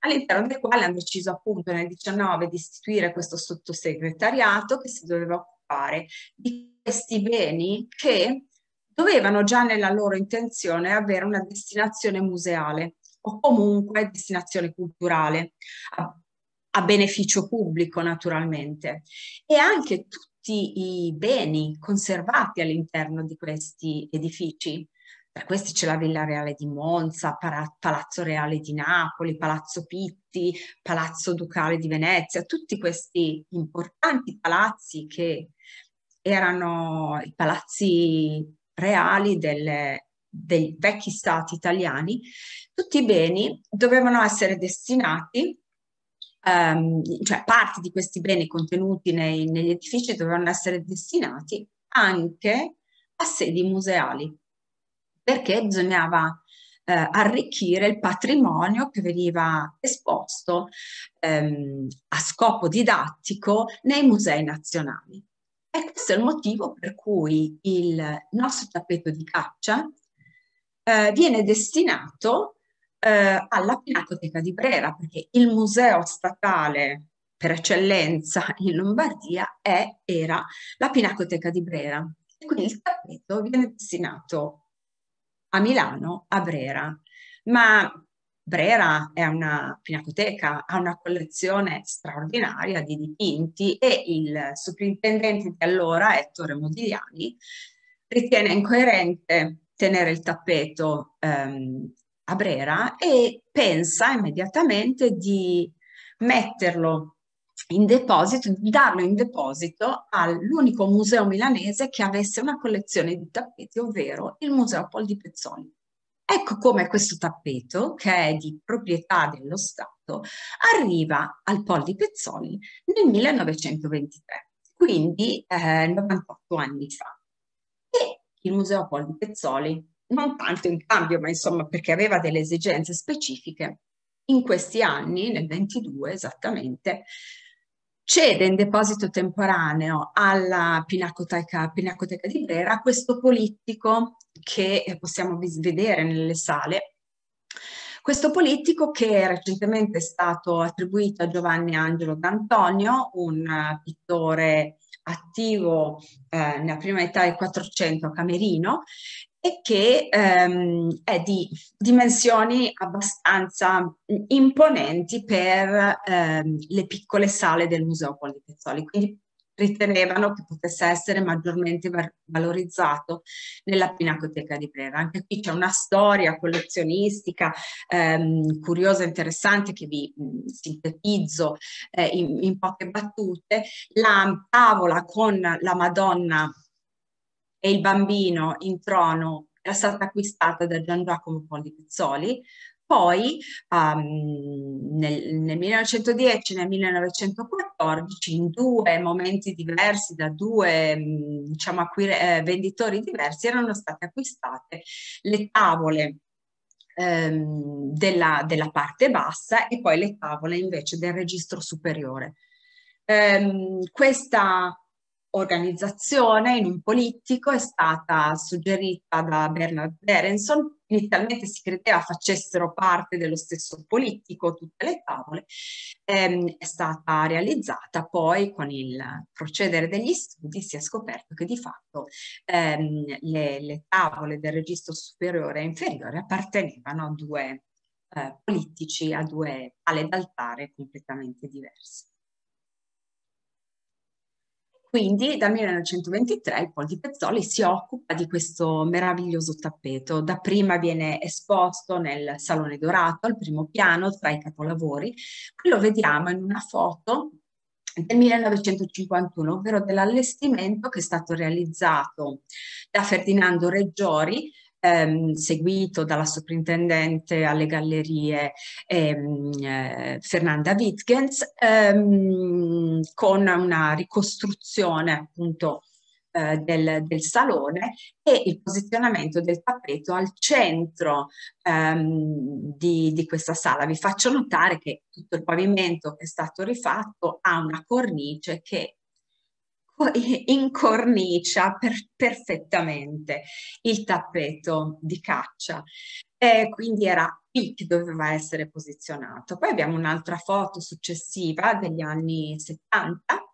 all'interno del quale hanno deciso appunto nel 19 di istituire questo sottosegretariato che si doveva occupare di questi beni che dovevano già nella loro intenzione avere una destinazione museale o comunque destinazione culturale a, a beneficio pubblico naturalmente e anche tutti i beni conservati all'interno di questi edifici. Tra questi c'è la Villa Reale di Monza, Palazzo Reale di Napoli, Palazzo Pitti, Palazzo Ducale di Venezia, tutti questi importanti palazzi che erano i palazzi reali delle, dei vecchi stati italiani, tutti i beni dovevano essere destinati, um, cioè parti di questi beni contenuti nei, negli edifici dovevano essere destinati anche a sedi museali, perché bisognava eh, arricchire il patrimonio che veniva esposto ehm, a scopo didattico nei musei nazionali. E questo è il motivo per cui il nostro tappeto di caccia eh, viene destinato eh, alla Pinacoteca di Brera, perché il museo statale per eccellenza in Lombardia è, era la Pinacoteca di Brera. E quindi il tappeto viene destinato a Milano, a Brera. Ma Brera è una pinacoteca, ha una collezione straordinaria di dipinti e il soprintendente di allora, Ettore Modigliani, ritiene incoerente tenere il tappeto ehm, a Brera e pensa immediatamente di metterlo in deposito, di darlo in deposito all'unico museo milanese che avesse una collezione di tappeti, ovvero il Museo Pol di Pezzoli. Ecco come questo tappeto, che è di proprietà dello Stato, arriva al Pol di Pezzoli nel 1923, quindi eh, 98 anni fa il Museo Pol di Pezzoli, non tanto in cambio, ma insomma perché aveva delle esigenze specifiche, in questi anni, nel 22 esattamente, cede in deposito temporaneo alla Pinacoteca, Pinacoteca di Brera questo politico che possiamo vedere nelle sale, questo politico che recentemente è stato attribuito a Giovanni Angelo D'Antonio, un pittore attivo eh, nella prima età del 400 a Camerino e che ehm, è di dimensioni abbastanza imponenti per ehm, le piccole sale del Museo Poli Pezzoli. Quindi ritenevano che potesse essere maggiormente valorizzato nella Pinacoteca di Brera. Anche qui c'è una storia collezionistica ehm, curiosa e interessante che vi mh, sintetizzo eh, in, in poche battute. La tavola con la Madonna e il bambino in trono era stata acquistata da Gian Giacomo Poli Pezzoli, poi um, nel, nel, 1910 e nel 1914, in due momenti diversi da due diciamo, acquire, eh, venditori diversi, erano state acquistate le tavole ehm, della, della, parte bassa e poi le tavole invece del registro superiore. Um, questa organizzazione in un politico è stata suggerita da Bernard Berenson. Inizialmente si credeva facessero parte dello stesso politico tutte le tavole, ehm, è stata realizzata poi con il procedere degli studi si è scoperto che di fatto ehm, le, le, tavole del registro superiore e inferiore appartenevano a due eh, politici, a due pale d'altare completamente diverse. Quindi dal 1923 il Pol di Pezzoli si occupa di questo meraviglioso tappeto. Dapprima viene esposto nel Salone Dorato, al primo piano, tra i capolavori. Qui lo vediamo in una foto del 1951, ovvero dell'allestimento che è stato realizzato da Ferdinando Reggiori ehm, seguito dalla soprintendente alle gallerie ehm, eh, Fernanda Wittgens, ehm, con una ricostruzione appunto eh, del, del, salone e il posizionamento del tappeto al centro ehm, di, di, questa sala. Vi faccio notare che tutto il pavimento che è stato rifatto ha una cornice che incornicia per, perfettamente il tappeto di caccia. E quindi era qui che doveva essere posizionato. Poi abbiamo un'altra foto successiva degli anni 70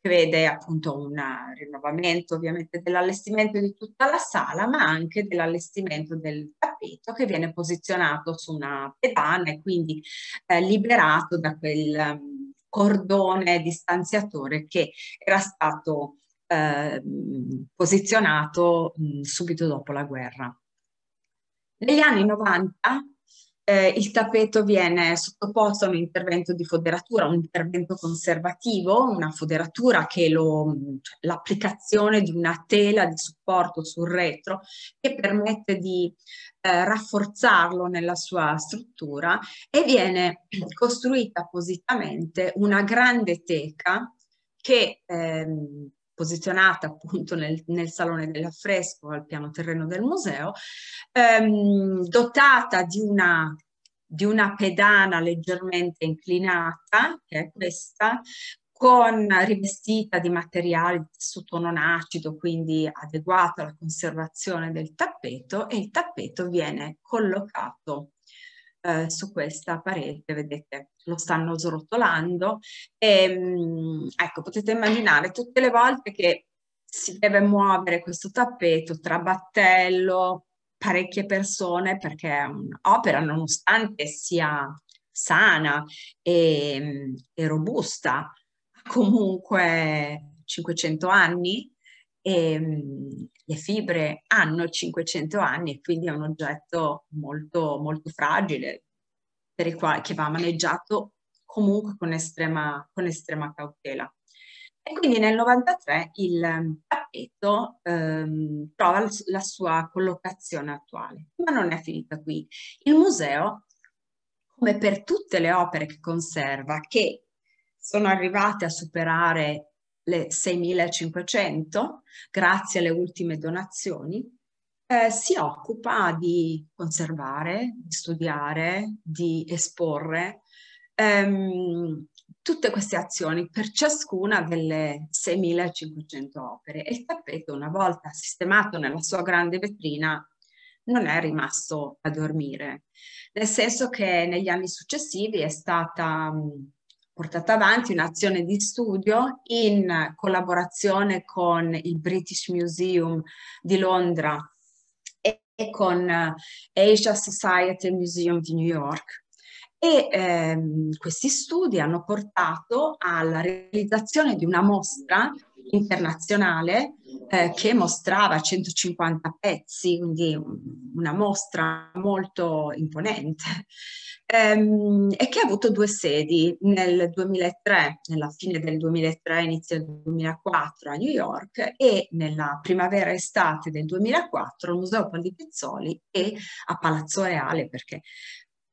che vede appunto un rinnovamento ovviamente dell'allestimento di tutta la sala, ma anche dell'allestimento del tappeto che viene posizionato su una pedana e quindi eh, liberato da quel cordone distanziatore che era stato eh, posizionato mh, subito dopo la guerra. Negli anni 90 eh, il tappeto viene sottoposto a un intervento di foderatura, un intervento conservativo, una foderatura che è cioè, l'applicazione di una tela di supporto sul retro che permette di eh, rafforzarlo nella sua struttura e viene costruita appositamente una grande teca che ehm, posizionata appunto nel, nel, salone dell'affresco al piano terreno del museo, ehm, dotata di una, di una pedana leggermente inclinata, che è questa, con rivestita di materiali di tessuto non acido, quindi adeguato alla conservazione del tappeto e il tappeto viene collocato eh, su questa parete, vedete, lo stanno srotolando e ehm, ecco, potete immaginare tutte le volte che si deve muovere questo tappeto tra battello, parecchie persone perché è un'opera nonostante sia sana e, e robusta, comunque 500 anni e le fibre hanno 500 anni e quindi è un oggetto molto, molto fragile per il quale, che va maneggiato comunque con estrema, con estrema cautela. E quindi nel 93 il tappeto ehm, trova la sua collocazione attuale. Ma non è finita qui. Il museo, come per tutte le opere che conserva, che sono arrivate a superare le 6.500 grazie alle ultime donazioni, eh, si occupa di conservare, di studiare, di esporre ehm, tutte queste azioni per ciascuna delle 6.500 opere. E il tappeto una volta sistemato nella sua grande vetrina non è rimasto a dormire, nel senso che negli anni successivi è stata portata avanti un'azione di studio in collaborazione con il British Museum di Londra e con Asia Society Museum di New York. E ehm, questi studi hanno portato alla realizzazione di una mostra internazionale eh, che mostrava 150 pezzi, quindi una mostra molto imponente, ehm, e che ha avuto due sedi nel 2003, nella fine del 2003, inizio del 2004 a New York e nella primavera-estate del 2004 al Museo Pol di Pizzoli e a Palazzo Reale perché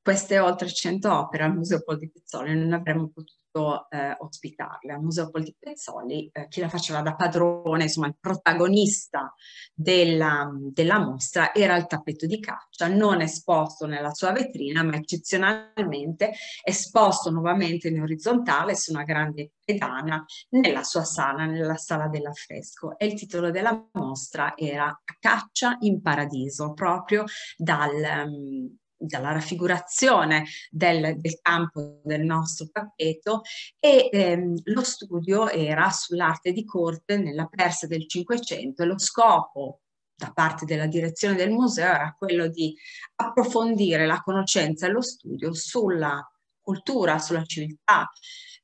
queste oltre 100 opere al Museo Pol di Pizzoli non avremmo potuto potuto eh, ospitarle. Al Museo Poldi Pezzoli, eh, chi la faceva da padrone, insomma il protagonista della, della, mostra era il tappeto di caccia, non esposto nella sua vetrina, ma eccezionalmente esposto nuovamente in orizzontale su una grande pedana nella sua sala, nella sala dell'affresco. E il titolo della mostra era Caccia in paradiso, proprio dal... Um, dalla raffigurazione del, del, campo del nostro tappeto e ehm, lo studio era sull'arte di corte nella Persia del Cinquecento e lo scopo da parte della direzione del museo era quello di approfondire la conoscenza e lo studio sulla cultura, sulla civiltà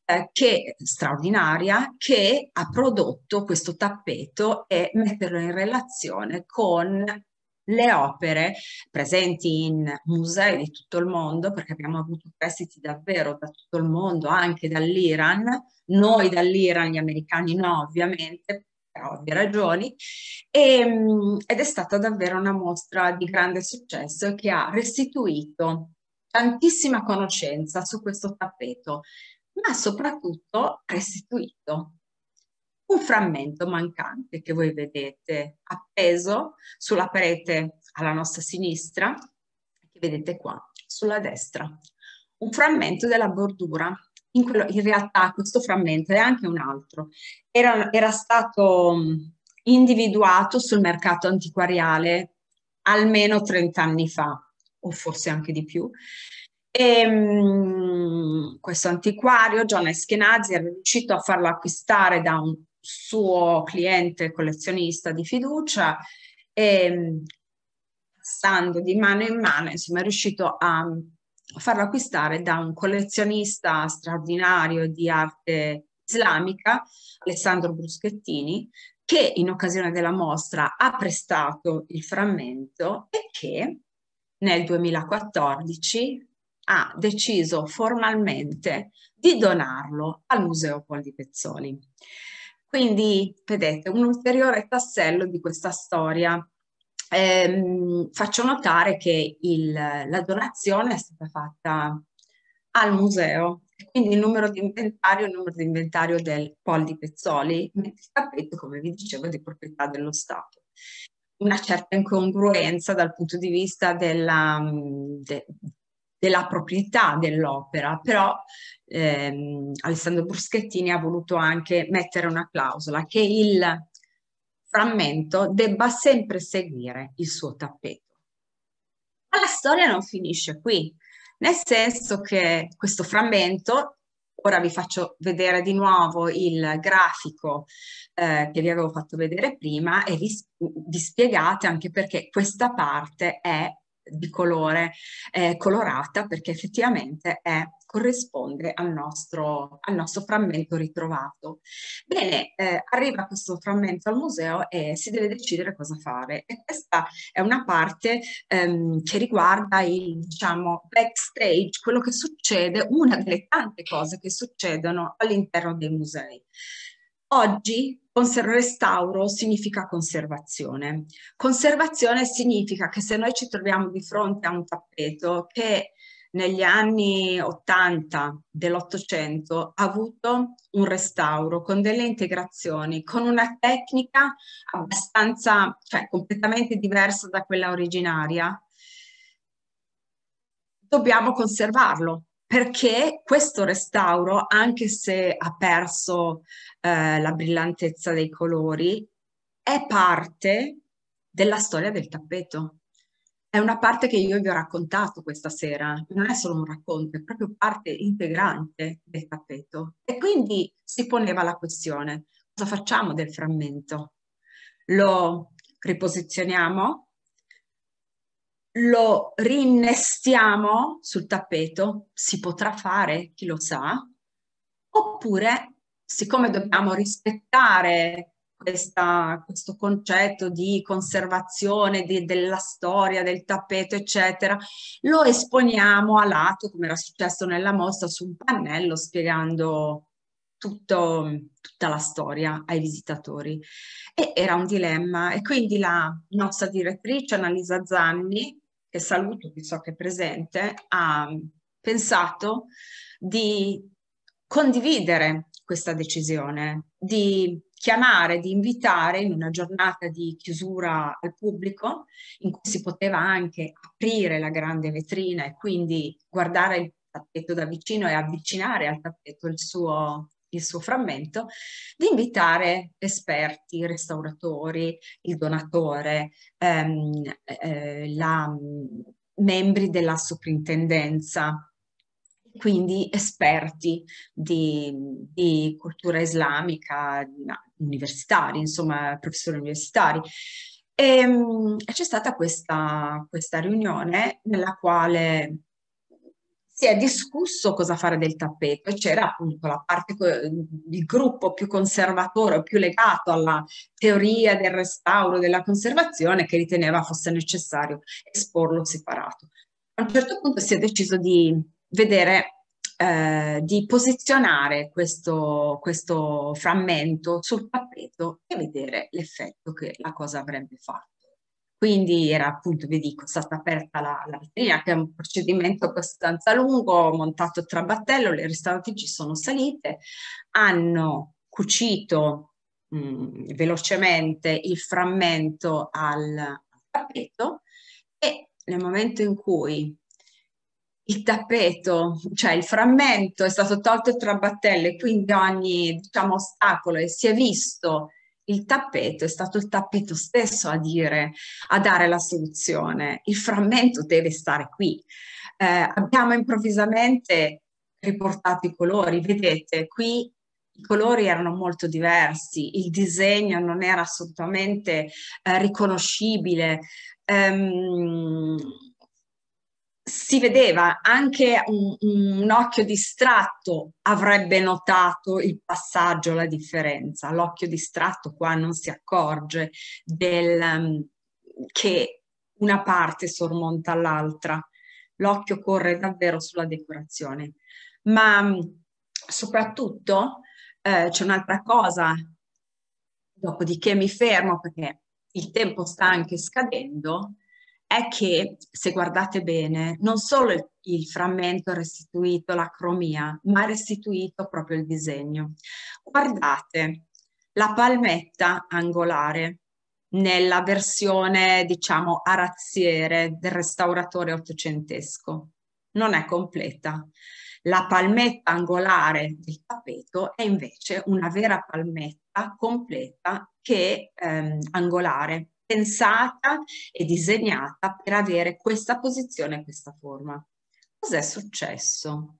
eh, che straordinaria che ha prodotto questo tappeto e metterlo in relazione con le opere presenti in musei di tutto il mondo, perché abbiamo avuto prestiti davvero da tutto il mondo, anche dall'Iran, noi dall'Iran, gli americani no ovviamente, per ovvie ragioni, e, ehm, ed è stata davvero una mostra di grande successo che ha restituito tantissima conoscenza su questo tappeto, ma soprattutto restituito un frammento mancante che voi vedete appeso sulla parete alla nostra sinistra, che vedete qua, sulla destra. Un frammento della bordura. In, quello, in realtà questo frammento è anche un altro. Era, era stato individuato sul mercato antiquariale almeno 30 anni fa, o forse anche di più, e, um, questo antiquario, John Eskenazi, è riuscito a farlo acquistare da un suo cliente collezionista di fiducia e passando di mano in mano, insomma, è riuscito a farlo acquistare da un collezionista straordinario di arte islamica, Alessandro Bruschettini, che in occasione della mostra ha prestato il frammento e che nel 2014 ha deciso formalmente di donarlo al Museo Pol di Pezzoli. Quindi, vedete, un ulteriore tassello di questa storia. Eh, faccio notare che il, la donazione è stata fatta al museo quindi il numero di inventario è il numero di inventario del Pol di Pezzoli, mentre il tappeto, come vi dicevo, è di proprietà dello Stato. Una certa incongruenza dal punto di vista della, de, della proprietà dell'opera, però ehm, Alessandro Bruschettini ha voluto anche mettere una clausola che il frammento debba sempre seguire il suo tappeto. Ma la storia non finisce qui, nel senso che questo frammento, ora vi faccio vedere di nuovo il grafico eh, che vi avevo fatto vedere prima e vi, vi spiegate anche perché questa parte è di colore eh, colorata perché effettivamente è, corrisponde al nostro, al nostro frammento ritrovato. Bene, eh, arriva questo frammento al museo e si deve decidere cosa fare e questa è una parte ehm, che riguarda il diciamo backstage, quello che succede, una delle tante cose che succedono all'interno dei musei. Oggi restauro significa conservazione. Conservazione significa che se noi ci troviamo di fronte a un tappeto che negli anni 80 dell'Ottocento ha avuto un restauro con delle integrazioni, con una tecnica abbastanza, cioè completamente diversa da quella originaria, dobbiamo conservarlo perché questo restauro, anche se ha perso eh, la brillantezza dei colori, è parte della storia del tappeto. È una parte che io vi ho raccontato questa sera, non è solo un racconto, è proprio parte integrante del tappeto. E quindi si poneva la questione, cosa facciamo del frammento? Lo riposizioniamo? Lo rinnestiamo sul tappeto, si potrà fare, chi lo sa, oppure siccome dobbiamo rispettare questa, questo concetto di conservazione di, della storia del tappeto, eccetera, lo esponiamo a lato, come era successo nella mostra, su un pannello spiegando tutto, tutta la storia ai visitatori. E era un dilemma e quindi la nostra direttrice Annalisa Zanni, che saluto, che so che è presente, ha pensato di condividere questa decisione, di chiamare, di invitare in una giornata di chiusura al pubblico, in cui si poteva anche aprire la grande vetrina e quindi guardare il tappeto da vicino e avvicinare al tappeto il suo, il suo frammento, di invitare esperti, restauratori, il donatore, ehm, eh, la, membri della soprintendenza, quindi esperti di, di cultura islamica, universitari, insomma professori universitari. Ehm, e, c'è stata questa, questa riunione nella quale si è discusso cosa fare del tappeto e c'era appunto la parte, il gruppo più conservatore più legato alla teoria del restauro, della conservazione, che riteneva fosse necessario esporlo separato. A un certo punto si è deciso di vedere eh, di posizionare questo, questo frammento sul tappeto e vedere l'effetto che la cosa avrebbe fatto. Quindi era appunto, vi dico, stata aperta la, la che è un procedimento abbastanza lungo, montato tra battello, le restauratrici sono salite, hanno cucito mh, velocemente il frammento al, tappeto e nel momento in cui il tappeto, cioè il frammento è stato tolto tra battelle, quindi ogni diciamo, ostacolo e si è visto il tappeto, è stato il tappeto stesso a dire, a dare la soluzione. Il frammento deve stare qui. Eh, abbiamo improvvisamente riportato i colori, vedete qui i colori erano molto diversi, il disegno non era assolutamente eh, riconoscibile. Um, si vedeva anche un, un, occhio distratto avrebbe notato il passaggio, la differenza. L'occhio distratto qua non si accorge del, um, che una parte sormonta l'altra. L'occhio corre davvero sulla decorazione. Ma um, soprattutto eh, c'è un'altra cosa, dopodiché mi fermo perché il tempo sta anche scadendo, è che, se guardate bene, non solo il, il frammento ha restituito la cromia, ma ha restituito proprio il disegno. Guardate, la palmetta angolare nella versione, diciamo, arazziere del restauratore ottocentesco. Non è completa. La palmetta angolare del tappeto è invece una vera palmetta completa che ehm, angolare pensata e disegnata per avere questa posizione e questa forma. Cos'è successo?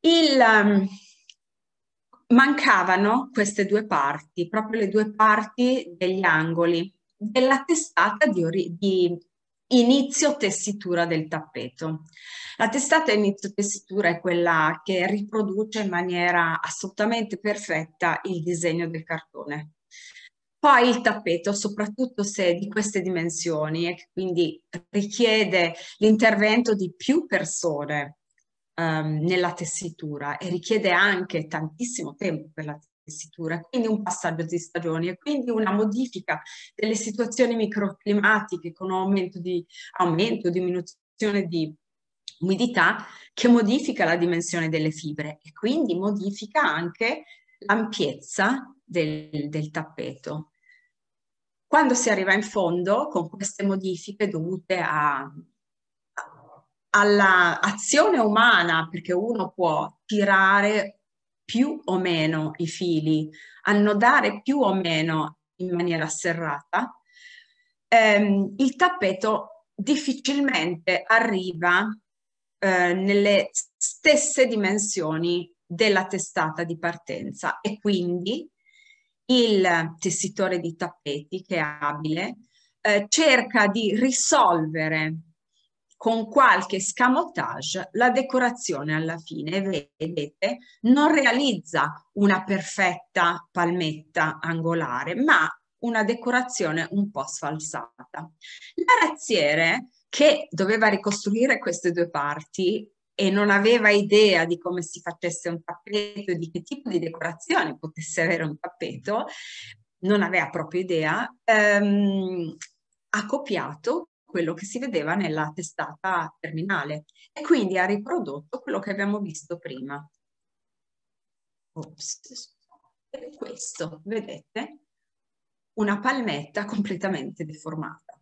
Il, um, mancavano queste due parti, proprio le due parti degli angoli della testata di, di inizio tessitura del tappeto. La testata inizio tessitura è quella che riproduce in maniera assolutamente perfetta il disegno del cartone. Poi il tappeto, soprattutto se di queste dimensioni e quindi richiede l'intervento di più persone um, nella tessitura e richiede anche tantissimo tempo per la tessitura, quindi un passaggio di stagioni e quindi una modifica delle situazioni microclimatiche con aumento di aumento, diminuzione di umidità che modifica la dimensione delle fibre e quindi modifica anche l'ampiezza del, del tappeto. Quando si arriva in fondo con queste modifiche dovute a, all'azione umana, perché uno può tirare più o meno i fili, annodare più o meno in maniera serrata, ehm, il tappeto difficilmente arriva eh, nelle stesse dimensioni della testata di partenza e quindi il tessitore di tappeti che è abile eh, cerca di risolvere con qualche scamotage la decorazione alla fine, vedete, non realizza una perfetta palmetta angolare, ma una decorazione un po' sfalsata. L'arazziere che doveva ricostruire queste due parti e non aveva idea di come si facesse un tappeto e di che tipo di decorazione potesse avere un tappeto, non aveva proprio idea, ehm, ha copiato quello che si vedeva nella testata terminale e quindi ha riprodotto quello che abbiamo visto prima. Ops. Questo, vedete? Una palmetta completamente deformata.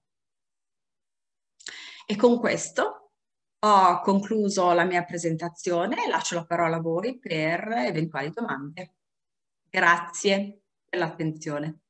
E con questo ho concluso la mia presentazione e lascio la parola a voi per eventuali domande. Grazie per l'attenzione.